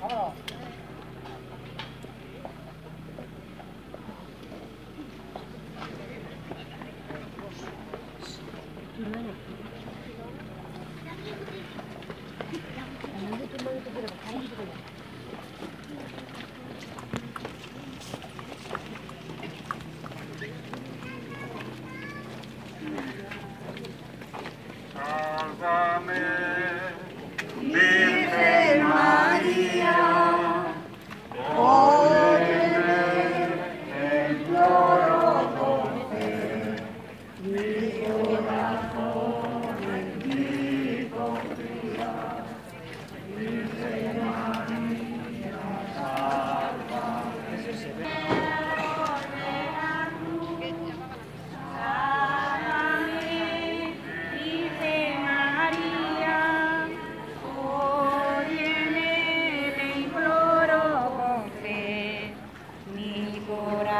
Amen.